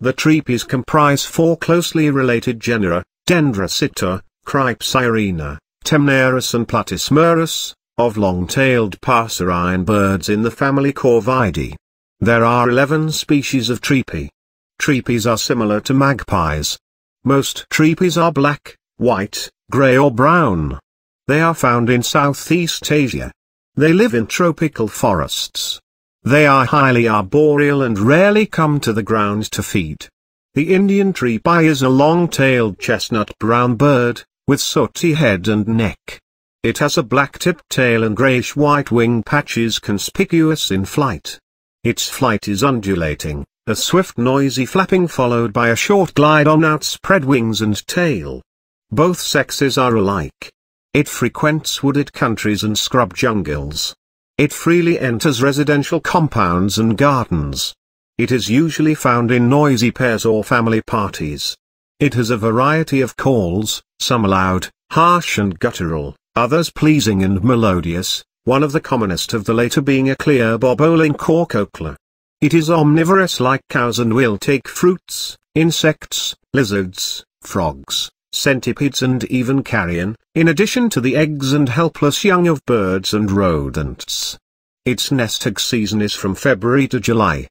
The treepies comprise four closely related genera, Dendrocitta, Crypsirina, Temnurus and Platysmurus, of long-tailed passerine birds in the family Corvidae. There are 11 species of treepie. Treepies are similar to magpies. Most treepies are black, white, grey or brown. They are found in Southeast Asia. They live in tropical forests. They are highly arboreal and rarely come to the ground to feed. The Indian treepie is a long-tailed chestnut brown bird, with sooty head and neck. It has a black-tipped tail and grayish-white wing patches conspicuous in flight. Its flight is undulating, a swift noisy flapping followed by a short glide on outspread wings and tail. Both sexes are alike. It frequents wooded countries and scrub jungles. It freely enters residential compounds and gardens. It is usually found in noisy pairs or family parties. It has a variety of calls, some loud, harsh and guttural, others pleasing and melodious, one of the commonest of the later being a clear bobolink or kokila. It is omnivorous like cows and will take fruits, insects, lizards, frogs, centipedes and even carrion, in addition to the eggs and helpless young of birds and rodents. Its nesting season is from February to July.